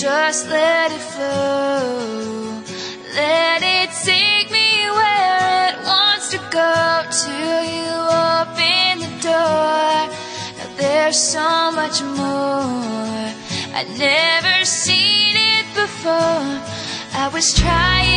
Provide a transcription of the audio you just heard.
Just let it flow. Let it take me where it wants to go till you open the door. Now there's so much more. I'd never seen it before. I was trying.